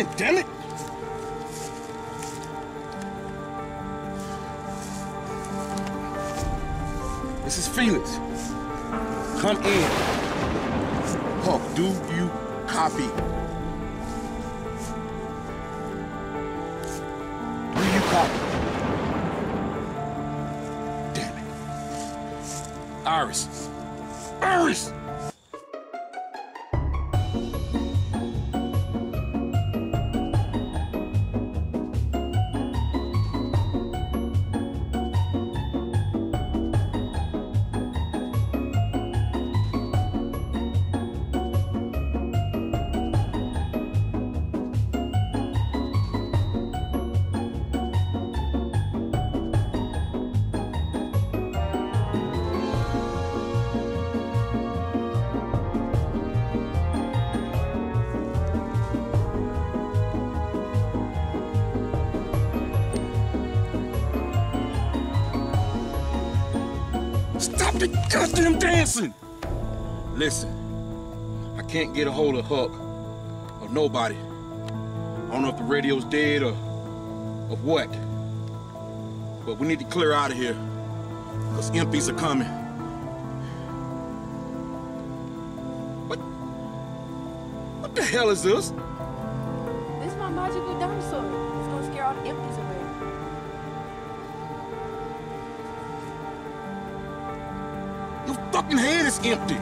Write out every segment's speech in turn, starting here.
in, damn it! This is Felix. Come in. Huck, do you copy? Stop the goddamn dancing! Listen, I can't get a hold of Huck or nobody. I don't know if the radio's dead or of what. But we need to clear out of here. Because MPs are coming. What? What the hell is this? Is empty.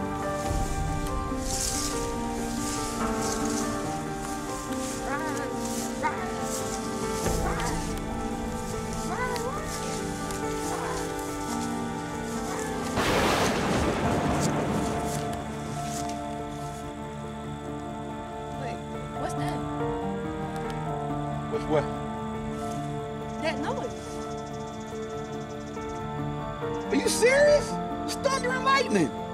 What's that? What's what? That noise. Are you serious? It's thunder and lightning.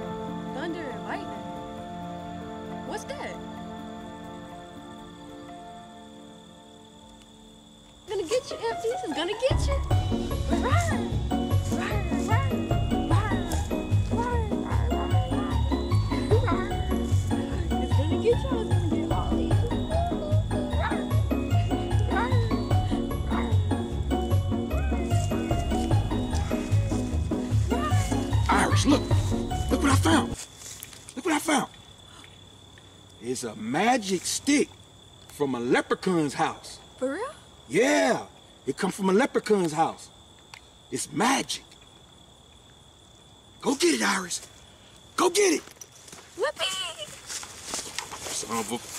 A magic stick from a leprechaun's house. For real? Yeah, it come from a leprechaun's house. It's magic. Go get it, Iris. Go get it. Whoopee! Son of a...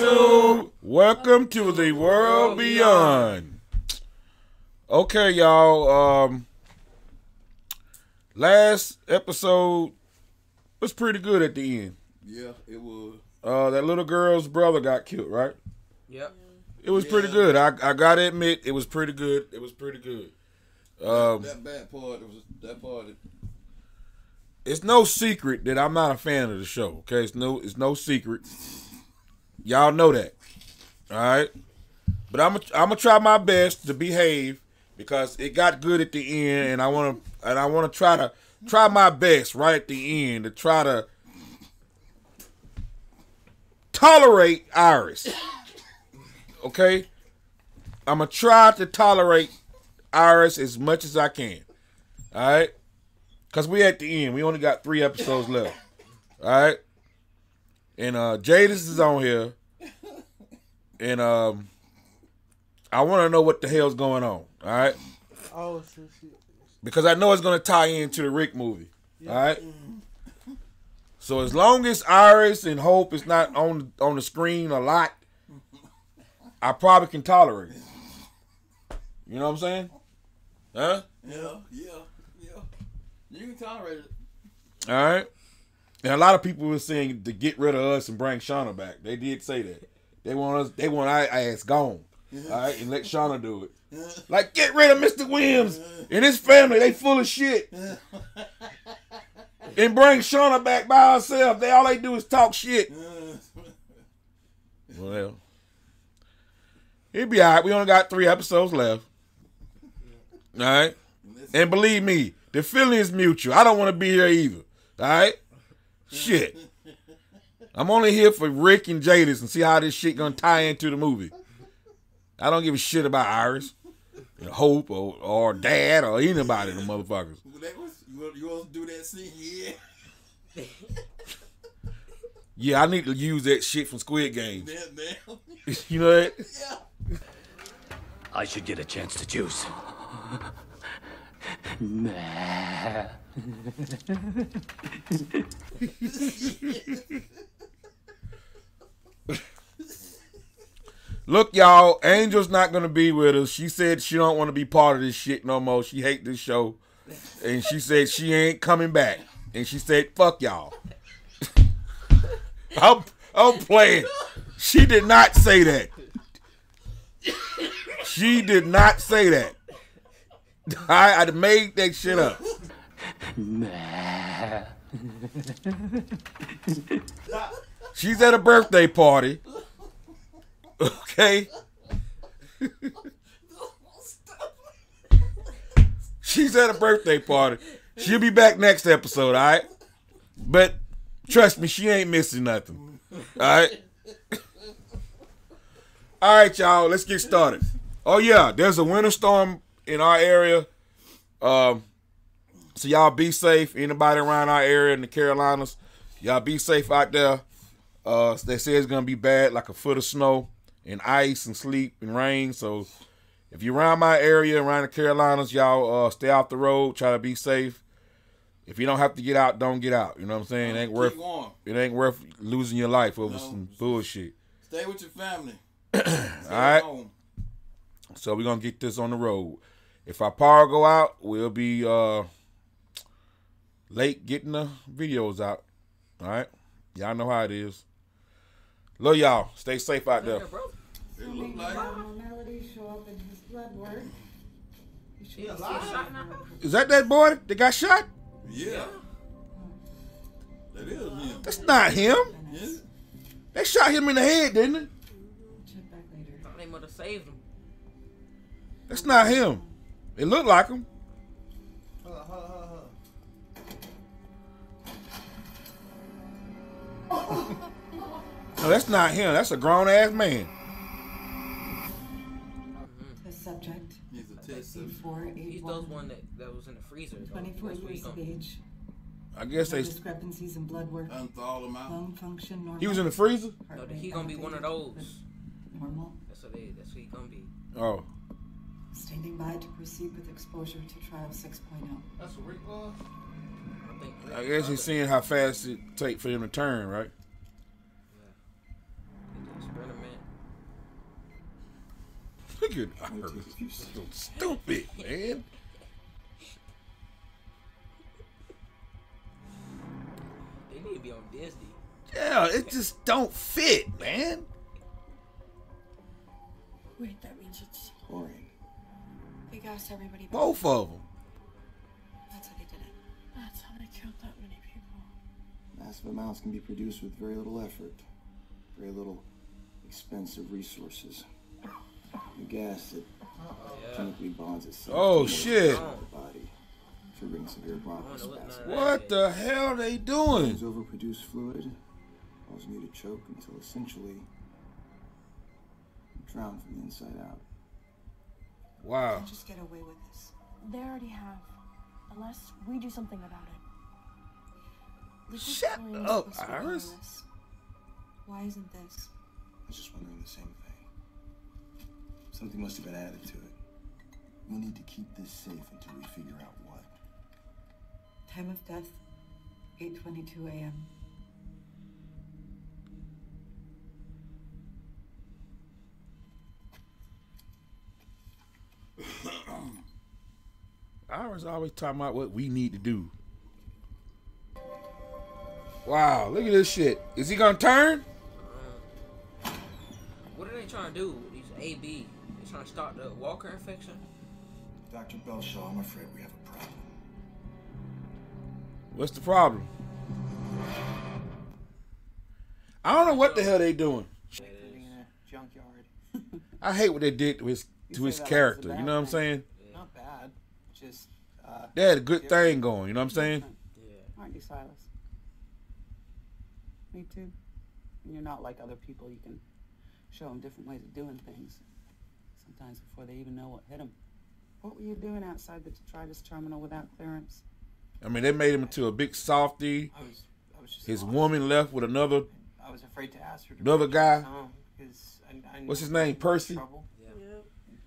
up, Welcome to the world beyond. Okay, y'all. Um, last episode was pretty good at the end. Yeah, it was. Uh, that little girl's brother got killed, right? Yep. It was pretty good. I I gotta admit, it was pretty good. It was pretty good. Um, that bad part it was that part. It, it's no secret that I'm not a fan of the show. Okay, it's no it's no secret. Y'all know that. All right, but I'm gonna try my best to behave because it got good at the end, and I want to and I want to try to try my best right at the end to try to tolerate Iris. Okay, I'm gonna try to tolerate Iris as much as I can. All right. Cause we at the end. We only got three episodes left. All right. And uh Jadis is on here. And um I want to know what the hell's going on. All right. Oh, so she, Because I know it's gonna tie into the Rick movie. All right. So as long as Iris and Hope is not on on the screen a lot, I probably can tolerate it. You know what I'm saying? Huh? yeah, yeah, yeah. You can tolerate it. All right. And a lot of people were saying to get rid of us and bring Shauna back. They did say that. They want us. They want our ass gone. All right, and let Shauna do it. Like get rid of Mr. Williams and his family. They full of shit. And bring Shauna back by herself. They all they do is talk shit. Well, it'd be all right. We only got three episodes left. All right. And believe me, the feeling is mutual. I don't want to be here either. All right? Shit. I'm only here for Rick and Jadis and see how this shit gonna tie into the movie. I don't give a shit about Iris, and Hope, or, or Dad, or anybody, the motherfuckers. You, want, you want to do that scene? Yeah. Yeah, I need to use that shit from Squid Games. Damn, damn. You know that? Yeah. I should get a chance to choose. Look, y'all, Angel's not gonna be with us. She said she don't want to be part of this shit no more. She hate this show, and she said she ain't coming back. And she said, "Fuck y'all." I'm, I'm playing. She did not say that. She did not say that. I, I made that shit up. She's at a birthday party. Okay. She's at a birthday party. She'll be back next episode, all right? But trust me, she ain't missing nothing. All right? All right, y'all, let's get started. Oh yeah, there's a winter storm in our area. Um so y'all be safe. Anybody around our area in the Carolinas, y'all be safe out there. Uh, they say it's gonna be bad, like a foot of snow and ice and sleet and rain. So if you're around my area, around the Carolinas, y'all uh, stay off the road. Try to be safe. If you don't have to get out, don't get out. You know what I'm saying? It ain't worth warm. it ain't worth losing your life over No. some bullshit. Stay with your family. All right. home. So we're gonna get this on the road. If our power go out, we'll be uh late getting the videos out. All right, y'all know how it is. Love y'all. Stay safe out there. Yeah, bro. It look like abnormalities show up in his blood work. He alive? Is that that boy that got shot? yeah. That is him. That's not him. Yeah. They shot him in the head, didn't it? Check back later. Thought they might have saved him. That's not him. It looked like him. hold on, hold on, hold on. No, that's not him. That's a grown ass man. The subject, He's a test subject. He's those 481, one that, that was in the freezer. 24 That's where he years of gonna- age. I guess No they. discrepancies in blood work. Unthaw him out. Lung function normal. He was in the freezer. Heart No, he gonna be one of those. Normal. That's what they. That's what he gonna be. Oh, Standing by to proceed with exposure to trial oh. 6.0. That's what Rick was? I. I guess he's seeing how fast it take for him to turn, right? Experiment. Look at Iris. You so stupid, man. It need to be on Disney. Yeah, it just don't fit, man. Wait, that means it's. Chlorine. We gassed everybody. back. Both of them. That's how they did it. That's how they killed that many people. Massive amounts can be produced with very little effort, very little expensive resources. The gas that chemically bonds itself. Oh, shit. The body, triggering severe I what none of bronchospasm. that What is. the hell are they doing? Those overproduced fluid causing you to choke until essentially you drown from the inside out. Wow. Just get away with this. They already have. Unless we do something about it. Liquid Shut up, supposed to be Iris. harmless. Why isn't this? I was just wondering the same thing. Something must have been added to it. We'll need to keep this safe until we figure out what. Time of death, 8:22 a.m. I was always talking about what we need to do. Wow, look at this shit. Is he gonna turn? Uh, what are they trying to do? These AB. They trying to stop the Walker infection? Dr. Belshaw, I'm afraid we have a problem. What's the problem? I don't know what the hell they doing. It is. in a junkyard. I hate what they did to his to his that like it's a character. You know what I'm saying? Not bad. Just uh, They had a good thing going. You know what I'm saying? Yeah. aren't you, Silas? Me too. And you're not like other people. You can show them different ways of doing things. Sometimes before they even know what hit them. What were you doing outside the detritus terminal without clearance? I mean, they made him into a big softy. I was, I was just. His lost. woman left with another. I was afraid to ask her. To Another guy? home, 'cause I, I What's his name, I was in Percy? Trouble. Yeah.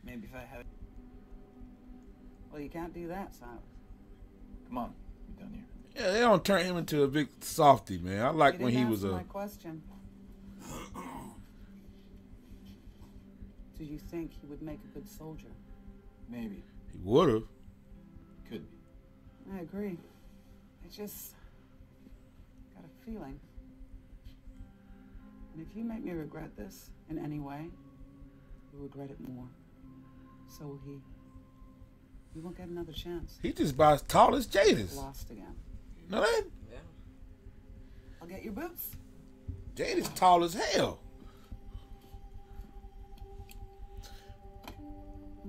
Maybe if I had. Well, you can't do that, Silas. Come on, we done here. Yeah, they don't turn him into a big softy, man. I like when he didn't was answer a. my question. Do you think he would make a good soldier? Maybe. He would have. Could be. I agree. I just got a feeling. And if you make me regret this in any way, you'll regret it more. So will he. You won't get another chance. He just about as tall as Jadis. Lost again. No, that Yeah. I'll get your boots. Jadis tall as hell.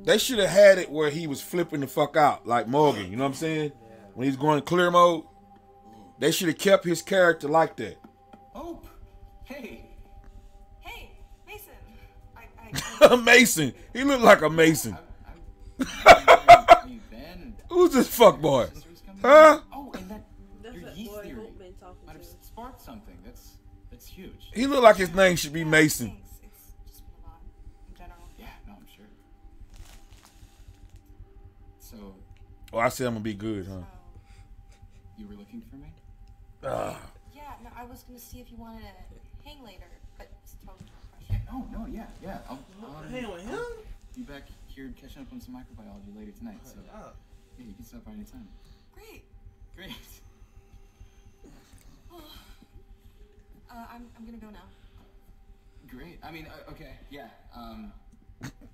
They should have had it where he was flipping the fuck out, like Morgan. You know what I'm saying? Yeah. When he's going clear mode, they should have kept his character like that. Oh, Hey! Hey, Mason. I, I, Mason, he looked like a Mason. Are you Ben? Who's this fuck boy? Huh? Oh, and that that's your that yeast boy theory Hope been talking might have sparked something. That's that's huge. He looked like his name should be Mason. Thanks. It's just a lot in. Yeah, no, I'm sure. So Oh, I said I'm gonna be good, huh? So, you were looking for me? Ah. yeah, no, I was gonna see if you wanted to hang later, but it's totally Yeah, pressure. no, no, yeah, yeah. I'll, I'll Hang with him? be back here catching up on some microbiology later tonight. So yeah, you can stop by anytime. Great. Great. Uh, I'm, I'm gonna go now. Great. I mean, uh, okay, yeah. Um,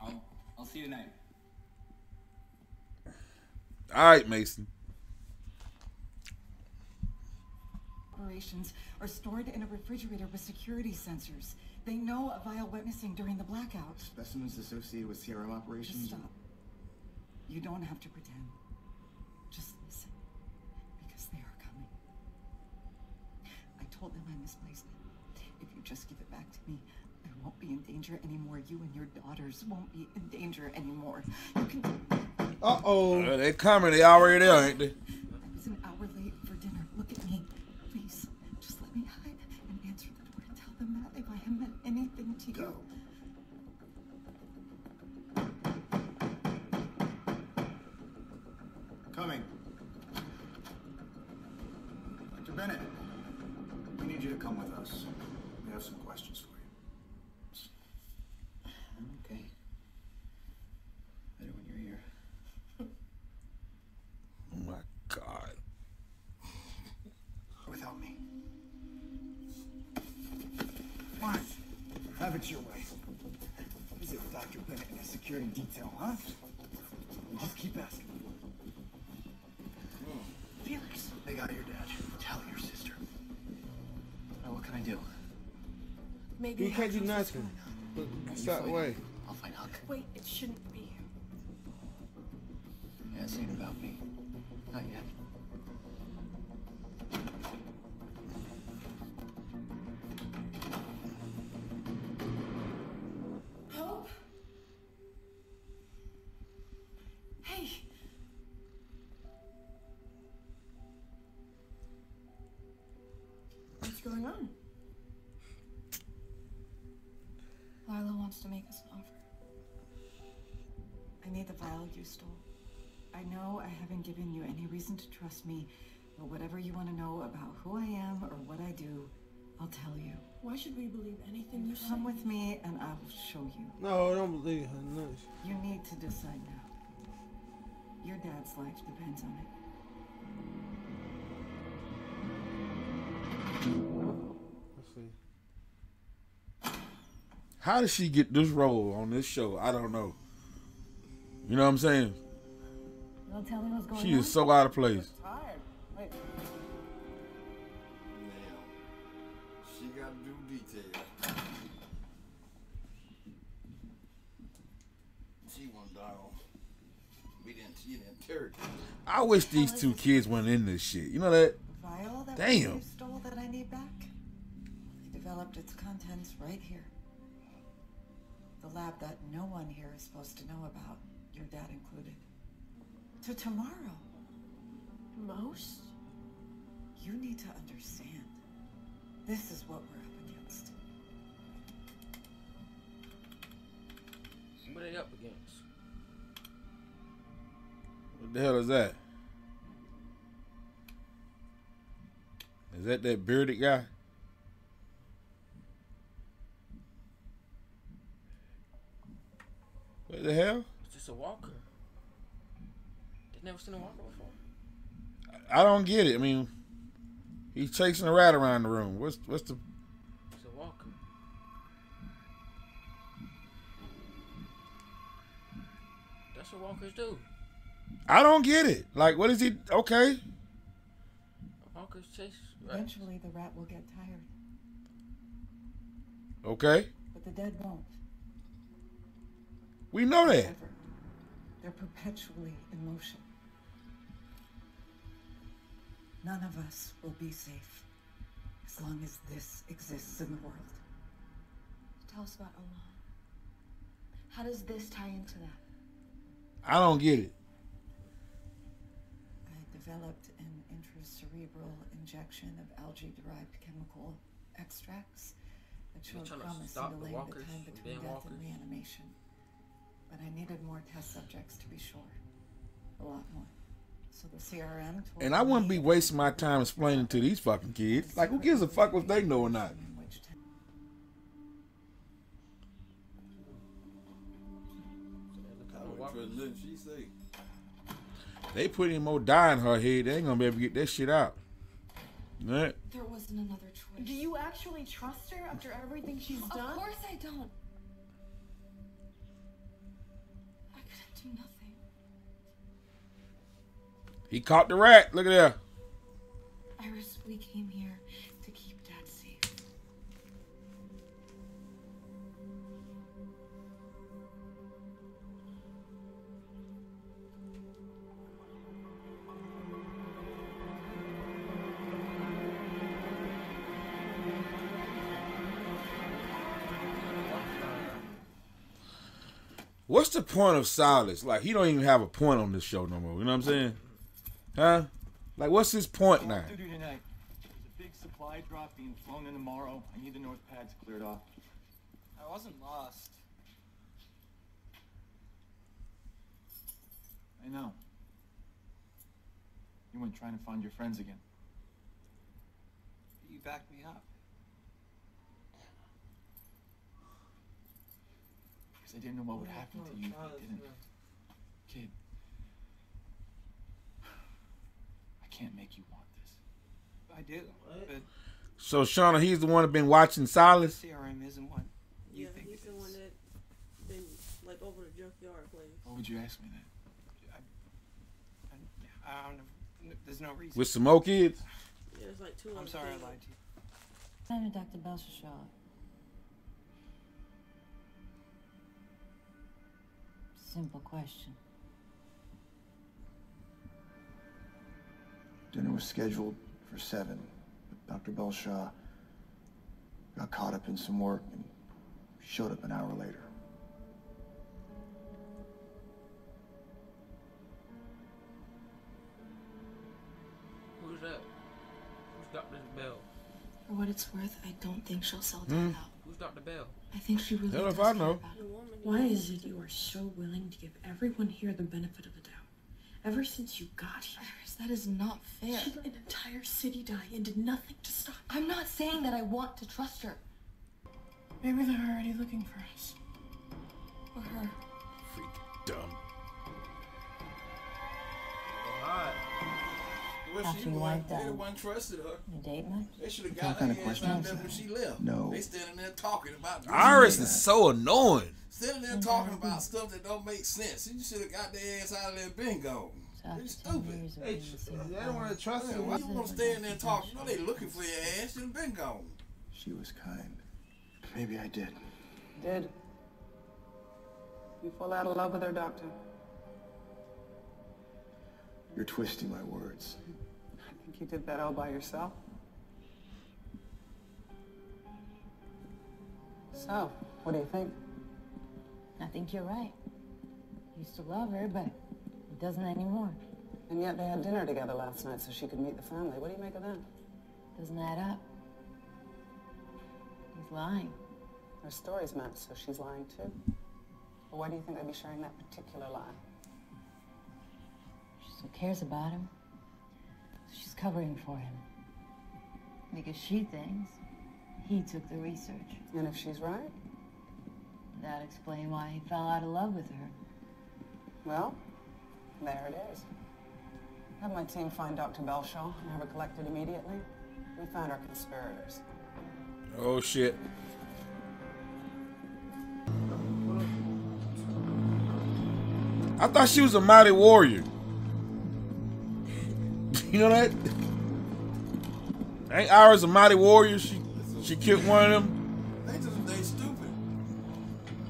I'll I'll see you tonight. All right, Mason. Operations are stored in a refrigerator with security sensors. They know of vile witnessing during the blackout. Specimens associated with CRM operations. Just operations. stop. You don't have to pretend. Just listen. Because they are coming. I told them I misplaced it. If you just give it back to me, I won't be in danger anymore. You and your daughters won't be in danger anymore. You can. Uh oh. Uh, they coming. They already there, ain't they? I was an hour late for dinner. Look at me. Please, just let me hide and answer the door and tell them that if I have meant anything to you. Coming. Dr. Bennett, we need you to come with us. We have some questions for you. Okay. Better when you're here. oh my god. Without me. What? Have it your way. Is it, Dr. Bennett and a security detail, huh? Just keep asking. Maybe. You can't do nothing. But stop away. I'll find Huck. Wait, it shouldn't reason to trust me, but whatever you want to know about who I am or what I do, I'll tell you. Why should we believe anything you say? Come with me and I will show you. No, I don't believe her. No. You need to decide now. Your dad's life depends on it. Let's see. How did she get this role on this show? I don't know. You know what I'm saying? Don't tell me what's going She on. is so out of place. Tired. Wait. She got to do detail. She want to die. We didn't. She didn't interrogate. I wish these two kids weren't in this shit. You know that? Vial that Damn. you stole that I need back? I developed its contents right here. The lab that no one here is supposed to know about, your dad included. To tomorrow. Most? You need to understand. This is what we're up against. What are they up against? What the hell is that? Is that that bearded guy? What the hell? It's just a walker. They never seen a walker before. I don't get it. I mean, he's chasing a rat around the room. What's what's the? It's a walker. That's what walkers do. I don't get it. Like, what is he? Okay, Walkers chase rats. Eventually, the rat will get tired, okay. but the dead won't. We know that. Ever. They're perpetually in motion. None of us will be safe as long as this exists in the world. Tell us about Allah. How does this tie into that? I don't get it. I developed an intracerebral injection of algae-derived chemical extracts that You're showed trying to promise in stop the delaying the time between death walkers? and reanimation. But I needed more test subjects to be sure. A lot more. So the CRM told And I wouldn't be wasting my time explaining to these fucking kids. Like, who gives a fuck if they know or not? in which time I went for a little. She say. They put any more dye in her head, they ain't gonna be able to get that shit out. Right? There wasn't another choice. Do you actually trust her after everything she's Of done? Of course I don't. I couldn't do nothing. He caught the rat. Look at that. Iris, we came here to keep Dad safe. What's the point of Silas? Like, he don't even have a point on this show no more. You know what I'm saying? Huh? Like, what's his point now? Duty tonight. There's a big supply drop being flown in tomorrow. I need the north pads cleared off. I wasn't lost. I know. You went trying to find your friends again. You backed me up. Because I didn't know what would happen to you if I didn't. can't make you want this. I do. But so Shauna, he's the one that been watching Silas. CRM isn't one. yeah, he's the one that been like over the junkyard place. Why would you ask me that? I, I, I don't know. There's no reason. With some more kids. Yeah, there's like two. I'm sorry. I lied to you. I'm Dr. Belshaw. Simple question. Dinner was scheduled for seven, but Dr. Belshaw got caught up in some work and showed up an hour later. Who's that? Who's Dr. Bell? For what it's worth, I don't think she'll sell that Hmm. out. Who's Dr. Bell? I think she really Hell if I know. Why is it you are so willing to give everyone here the benefit of the doubt? Ever since you got here. Iris, that is not fair. She let an entire city die and did nothing to stop I'm not saying that I want to trust her. Maybe they're already looking for us. Or her. Freak dumb. Alright. Well, After she you wasn't, wiped they out. wasn't trusted her. You date much? They should have What got kind her of ass question out is there when she left. No. They standing there talking about Iris is so annoying. Standing there talking about stuff that don't make sense. You should have got their ass out of there bingo. They stupid. Hey, they don't want to trust Yeah, you. why you want to stand there and talk? You know they looking for your ass. Should have been gone. She was kind. Maybe I did. Did. You fall out of love with her, Doctor? You're twisting my words. Think you did that all by yourself. So, what do you think? I think you're right. Used to love her, but he doesn't anymore. And yet they had dinner together last night so she could meet the family. What do you make of that? Doesn't add up. He's lying. Her story's matched, so she's lying too. But why do you think they'd be sharing that particular lie? She still cares about him. So she's covering for him. Because she thinks he took the research. And if she's right? That'd explain why he fell out of love with her. Well, there it is. Have my team find Dr. Belshaw and have her collected immediately. We found our conspirators. Oh shit. I thought she was a mighty warrior. You know that? Ain't Iris a mighty warrior? She she killed one of them. They just they stupid.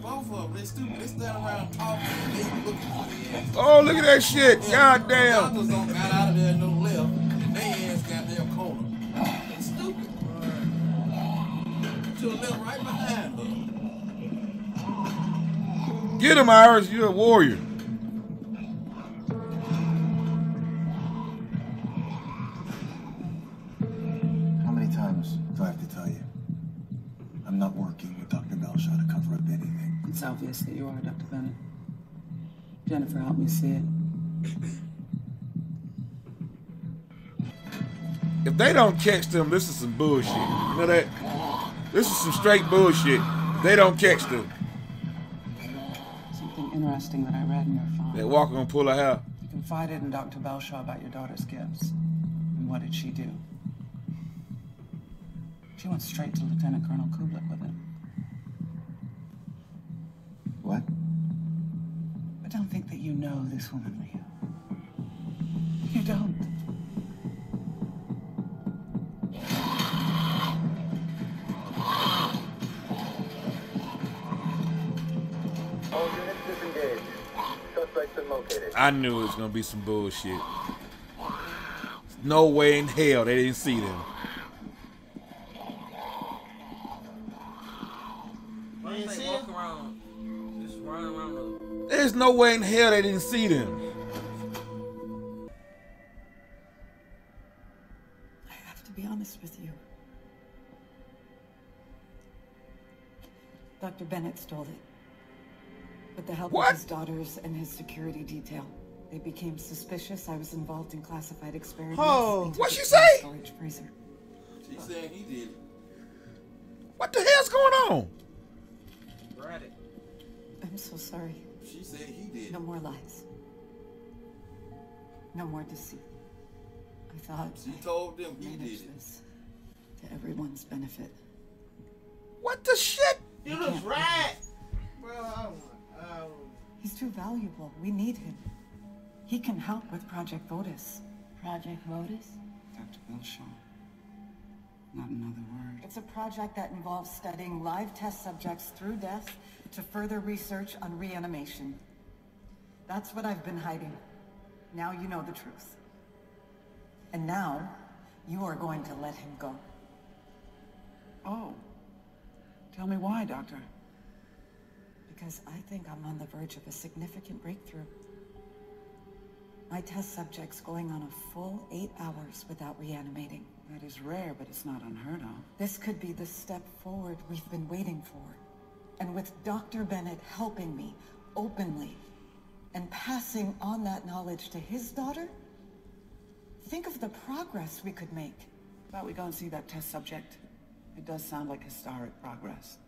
Both of them, they stupid. They stand around talking they looking for the ass. Oh, look at that shit. God damn. Doctors don't got out of there no left. And they ass got their corner. They stupid. Should have left right behind her. Get him, Iris. You're a warrior. They don't catch them, this is some bullshit. You know that? This is some straight bullshit. They don't catch them. Something interesting that I read in your file. That walker gonna pull her hair. You confided in Dr. Belshaw about your daughter's gifts. And what did she do? She went straight to Lieutenant Colonel Kublek with it. What? But don't think that you know this woman, Leo. I knew it was gonna be some bullshit. No way in hell they didn't see them. Why don't they around? Around the. There's no way in hell they didn't see them. I have to be honest with you. Dr. Bennett stole it. With the help What? of his daughters and his security detail. They became suspicious I was involved in classified experiments. Oh, what'd she from the say? Storage freezer. She said he did. What the hell's going on? Grab it. I'm so sorry. She said he did No more lies. No more deceit. I thought She told them he did it. this to everyone's benefit. What the shit? You was right. Too valuable. We need him. He can help with Project Votum. Project Votum? Dr. Belshaw. Not another word. It's a project that involves studying live test subjects through death to further research on reanimation. That's what I've been hiding. Now you know the truth. And now, you are going to let him go. Oh. Tell me why, Doctor. Because I think I'm on the verge of a significant breakthrough. My test subject's going on a full eight hours without reanimating. That is rare, but it's not unheard of. This could be the step forward we've been waiting for. And with Dr. Bennett helping me openly and passing on that knowledge to his daughter, think of the progress we could make. About we go and see that test subject? It does sound like historic progress.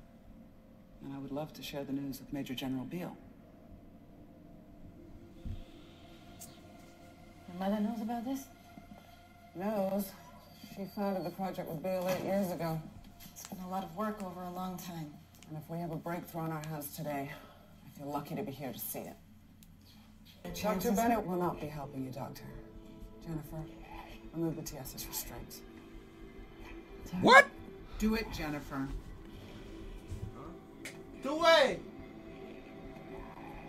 And I would love to share the news with Major General Beale. Your mother knows about this? Knows. She founded the project with Beale eight years ago. It's been a lot of work over a long time. And if we have a breakthrough on our hands today, I feel lucky to be here to see it. Dr. Bennett will not be helping you, Doctor. Jennifer, remove the TSS restraints. What? Do it, Jennifer. Do it!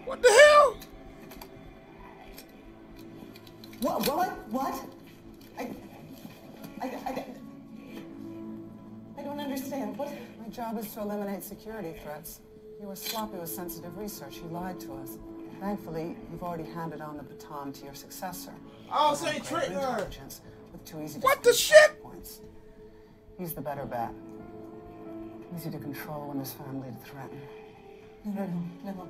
What the hell? What? What? What? I, I, I, I don't understand. What? My job is to eliminate security threats. You were sloppy with sensitive research. You lied to us. Thankfully, you've already handed on the baton to your successor. Oh, so he Great tricked her. With two easy What the shit? Points. He's the better bet. Easy to control when there's family to threaten. No, no, no, no.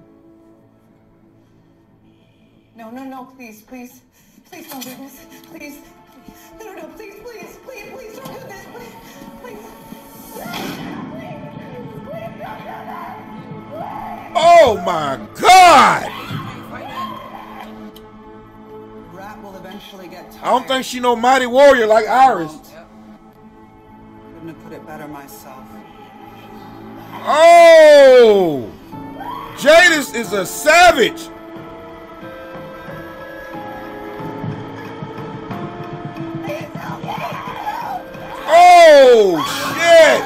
No, no, no, please, please. Please don't do this. Please. No, no, no, please, please, please, please don't do this. Please, please. Oh my God! Rat will eventually get tired. I don't think she no mighty warrior like Iris. Couldn't have put it better myself. Oh! Jadis is a savage. Oh shit!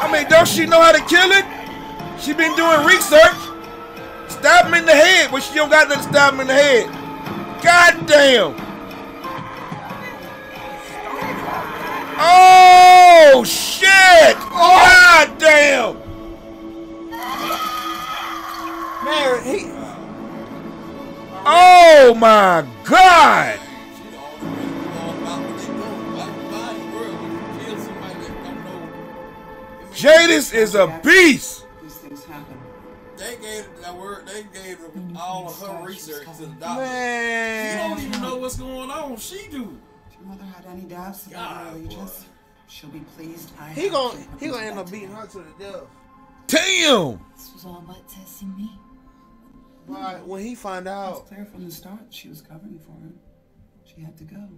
I mean, don't she know how to kill it? She been doing research. Stab him in the head, but she don't got nothing to stab him in the head. God damn! Oh Oh, shit! God damn! Man, he. Oh my god! Jadis is a beast. These things happen. They gave that word. They gave all of her research to the doctor. Man. She don't even know what's going on. She do. Your mother had any doubts about her allegiance, she'll be pleased. I He have gon' to he gonna end up beating her to the death. Damn! This was all about testing me. Right when he find It out. was clear from the start she was covering for him. She had to go.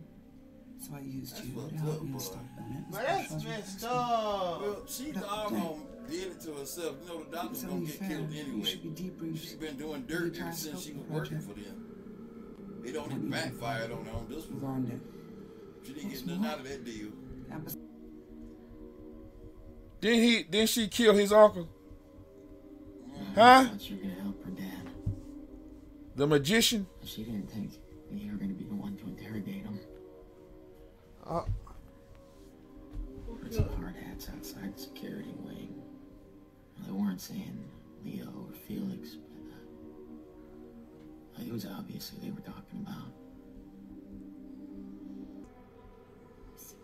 So I used you to help me stop Bennett. Man, that's messed up. Well, she doggone did it to herself. You know the doctor's It's gonna get fair. killed You anyway. should be debriefed. She's been doing dirt Every ever since she was the working for them. It don't even backfired on her on this You've one. She didn't get nothing out of that deal. Campus Didn't he? Didn't she kill his uncle? Huh? Thought you were gonna help her dad. The magician? She didn't think that you were gonna be the one to interrogate him. Uh, Heard some hard hats outside the security wing. They weren't saying Leo or Felix, but uh, it was obvious who they were talking about.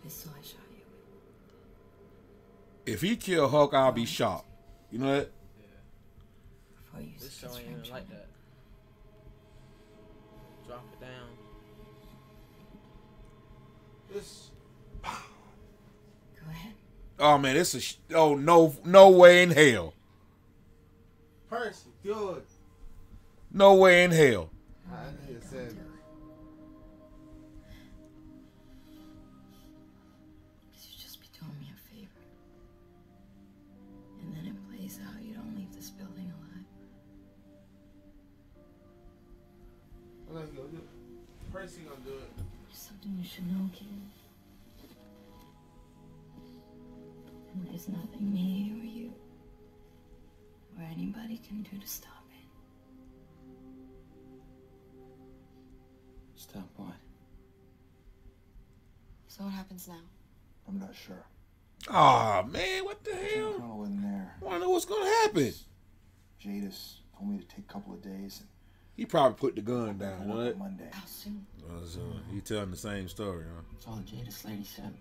So I shot you. If he kill Huck, I'll be shocked. You know that? Before you This show ain't even like that. Drop it down. this. Go ahead. Oh man, this is oh no no way in hell. Percy, good. No way in hell. I need to say Percy gonna do it. There's something you should know, kid. And there's nothing me or you or anybody can do to stop it. Stop what? So what happens now? I'm not sure. Aw, man, what the hell? Colonel wasn't there. I wonder what's gonna happen. Jadis told me to take a couple of days. And He probably put the gun down. Pick What? Monday. How soon? Uh, so he telling the same story, huh? It's all the Jadis lady said.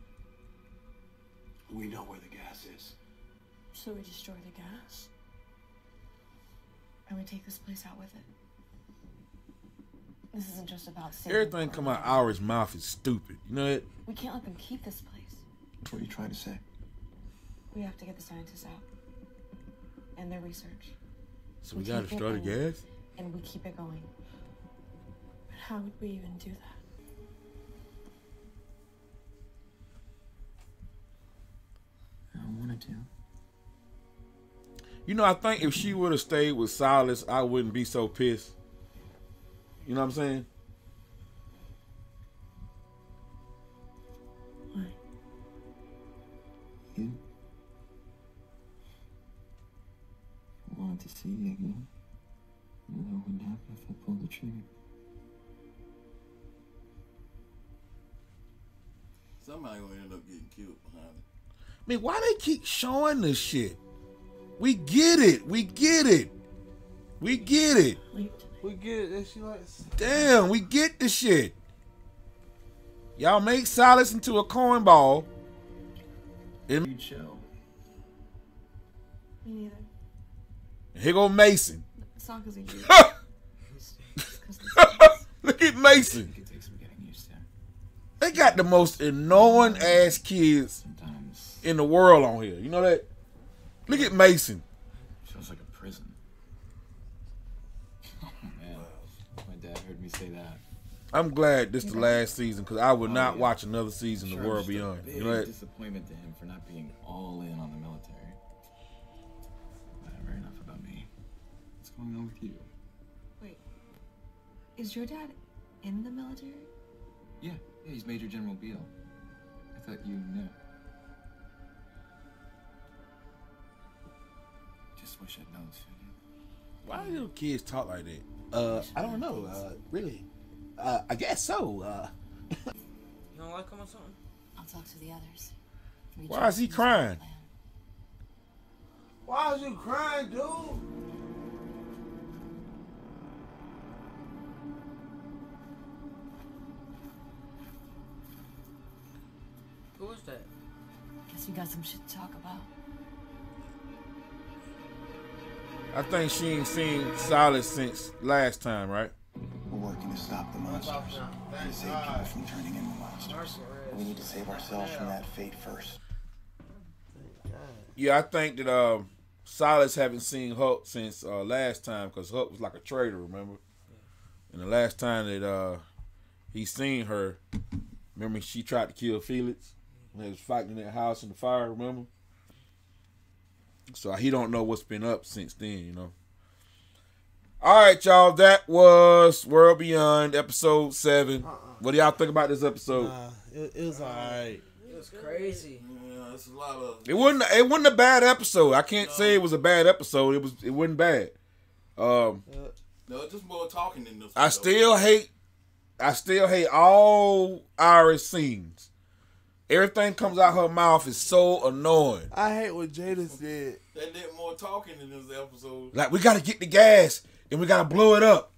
We know where the gas is. So we destroy the gas? And we take this place out with it? This isn't just about saving Everything come out Irish mouth is stupid. You know that? We can't let them keep this place. What are you trying to say? We have to get the scientists out. And their research. So we gotta keep destroy the going, gas? And we keep it going. But how would we even do that? I don't want to. You know, I think if she would have stayed with Silas, I wouldn't be so pissed. You know what I'm saying? You? I wanted to see you again. I wouldn't happen if I pulled the trigger. Somebody gonna end up getting killed behind it. I mean, why they keep showing this shit? We get it. We get it. We get it. We get it. That she likes. Damn, we get the shit. Y'all make Silas into a cornball. And show. Me neither. here go Mason. It's not because of you. Look at Mason. They got the most annoying ass kids in the world on here. You know that? Look at Mason. Feels like a prison. Oh man, my dad heard me say that. I'm glad this is the last season because I would Oh, not yeah. watch another season Sure, of World Beyond. Big You know that? disappointment to him for not being all in on the military. Whatever, enough about me. What's going on with you? Wait. Is your dad in the military? Yeah, yeah, he's Major General Beale. I thought you knew. Just wish I'd known sooner. Why do little kids talk like that? Uh, I don't know. Uh, really. Uh, I guess so. Uh, You don't like him or something? I'll talk to the others. Why is he crying? Why is you crying, dude? Got some shit to talk about. I think she ain't seen Silas since last time, right? We're working to stop the monsters. To save people from turning into monsters. We need to save ourselves from that fate first. Yeah, I think that um, Silas haven't seen Huck since uh, last time because Huck was like a traitor, remember? And the last time that uh, he seen her, remember she tried to kill Felix when they was fighting in that house in the fire, remember? So he don't know what's been up since then, you know. All right, y'all. That was World Beyond episode 7 What do y'all think about this episode? Nah, it, it was alright. It was crazy. Yeah, it's a lot of. It wasn't. It wasn't a bad episode. I can't say it was a bad episode. It was. It wasn't bad. Um, No, it's just more talking than this. I still hate. I still hate all Irish scenes. Everything comes out her mouth is so annoying. I hate what Jada said. They did more talking in this episode. Like we gotta get the gas and we gotta blow it up.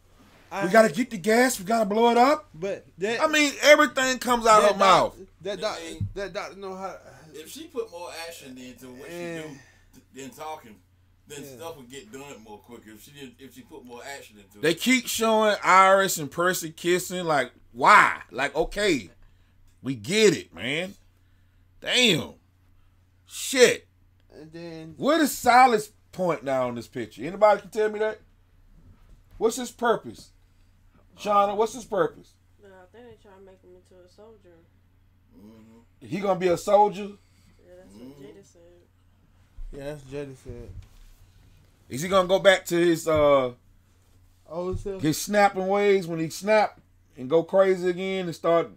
we gotta get the gas. We gotta blow it up. But that, I mean, everything comes out her that mouth. doc- That doctor, that doctor know how. If she put more action into what Yeah. she do than talking, then Yeah. stuff would get done more quicker. If she did, if she put more action into They it. They keep showing Iris and Percy kissing. Like, why? Like, okay, we get it, man. Damn. Shit. And then What is Silas point now in this picture? Anybody can tell me that? What's his purpose? Shauna, what's his purpose? But I think they trying to make him into a soldier. He gonna be a soldier? Yeah, that's what Jada said. yeah, that's Jada said. Is he gonna go back to his uh Oh, self. his snapping ways when he snap? and go crazy again and start.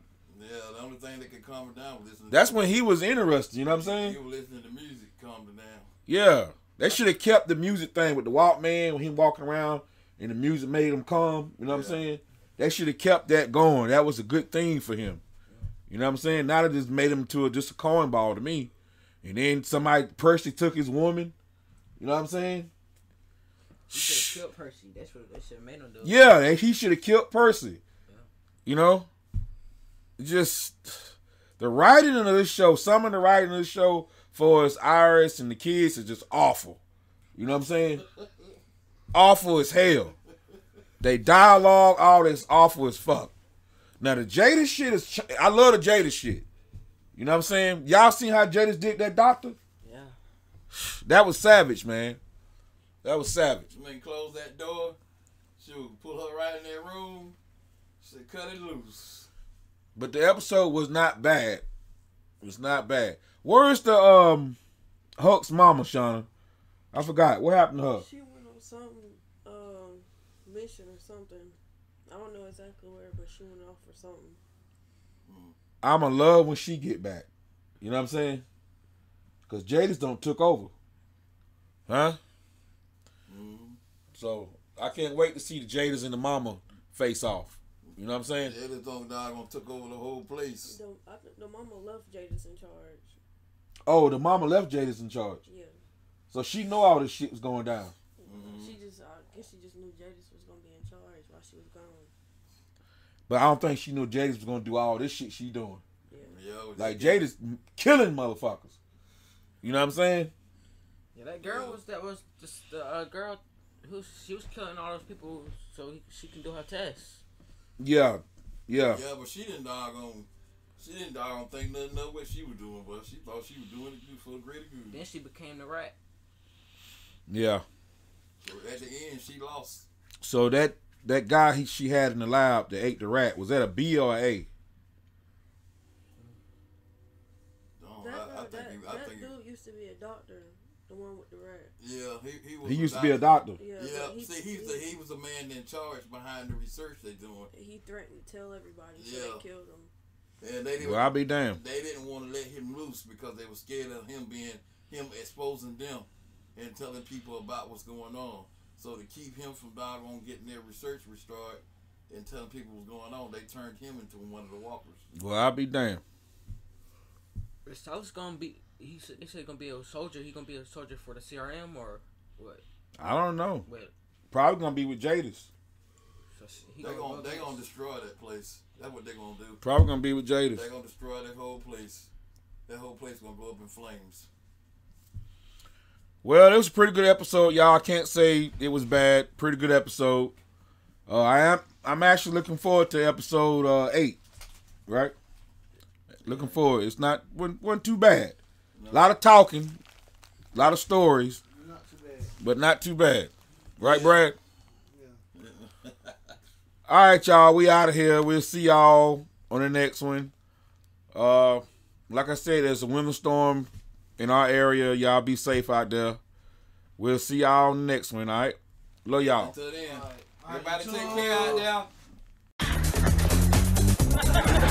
Yeah, the only thing that could calm her down was listening. That's when he was interested. You know what I'm saying? He was listening to music, calmed her down. Yeah, they should have kept the music thing with the Walkman when he walking around and the music made him calm. You know what I'm saying? They should have kept that going. That was a good thing for him. You know what I'm saying? Now it just made him to a, just a coin ball to me. And then somebody Percy took his woman. You know what I'm saying? He should have killed Percy. That's what they should have made him do. Yeah, he should have killed Percy. You know, just the writing of this show. Some of the writing of this show for us Iris and the kids is just awful. You know what I'm saying? awful as hell. They dialogue, all this awful as fuck. Now the Jada shit is. ch- I love the Jada shit. You know what I'm saying? Y'all seen how Jada did that doctor? Yeah. That was savage, man. That was savage. She made close that door. She would pull her right in that room. She said, cut it loose. But the episode was not bad. It was not bad. Where's the um Huck's mama, Shauna? I forgot. What happened to her? She went on some um, mission or something. I don't know exactly where, but she went off for something. I'ma love when she get back. You know what I'm saying? Cause Jadis don't took over. Huh? So I can't wait to see the Jadis and the mama face off. You know what I'm saying? Jada thought dog gonna took over the whole place. The, I, think the mama left Jadis in charge. Oh, the mama left Jadis in charge. Yeah. So she know all this shit was going down. She just, I guess she just knew Jadis was gonna be in charge while she was gone. But I don't think she knew Jadis was gonna do all this shit she doing. Yeah, Like Jadis killing motherfuckers. You know what I'm saying? Yeah, that girl was that was just the uh, girl who she was killing all those people so he, she can do her test. Yeah. Yeah. Yeah, but she didn't dog on. She didn't dog on think nothing of what she was doing, but she thought she was doing it for the greater good. Then she became the rat. Yeah. So at the end, she lost. So that that guy he, she had in the lab that ate the rat was that a B or a A? No, That, I, I think that, he, I that think dude used to be a doctor, the one with the rat. he, yeah, he, he was. He used to be a doctor. Yeah, Yeah, he- see, he's the, he was a man in charge behind the research they doing. He threatened to tell everybody, so Yeah. they killed him. And they didn't. Well, I'll be damned. They didn't want to let him loose because they were scared of him being him exposing them and telling people about what's going on. So to keep him from doggone getting their research restarted and telling people what's going on, they turned him into one of the walkers. Well, I'll be damned. So it's gonna be. He said they said gonna be a soldier. He gonna be a soldier for the CRM or what? I don't know. Wait. Probably gonna be with Jadis. So she- he They gonna they gonna destroy that place. That's what they gonna do. Probably gonna be with Jadis. They gonna destroy that whole place. That whole place gonna blow up in flames. Well, it was a pretty good episode, y'all. I can't say it was bad. Pretty good episode. Uh, I am. I'm actually looking forward to episode uh, eight. Right. Looking forward. It's not wasn't, wasn't too bad. A lot of talking, a lot of stories, Not too bad. but not too bad. Right, Brad? Yeah. All right, y'all. We out of here. We'll see y'all on the next one. Uh, like I said, there's a winter storm in our area. Y'all be safe out there. We'll see y'all on the next one. All right. Love y'all. Until then, everybody take care out there.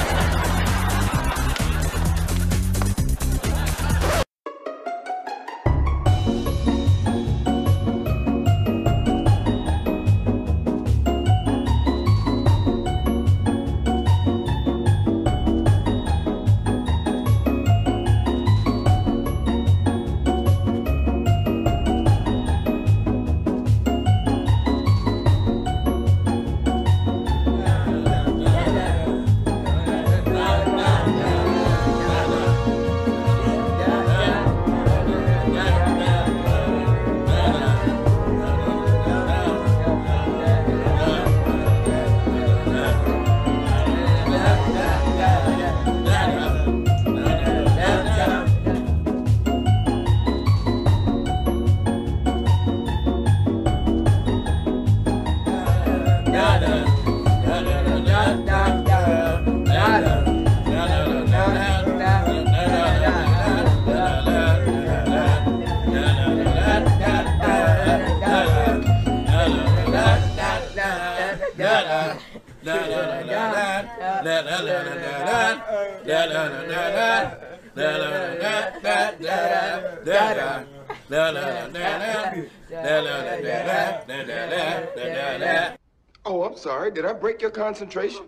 Concentration?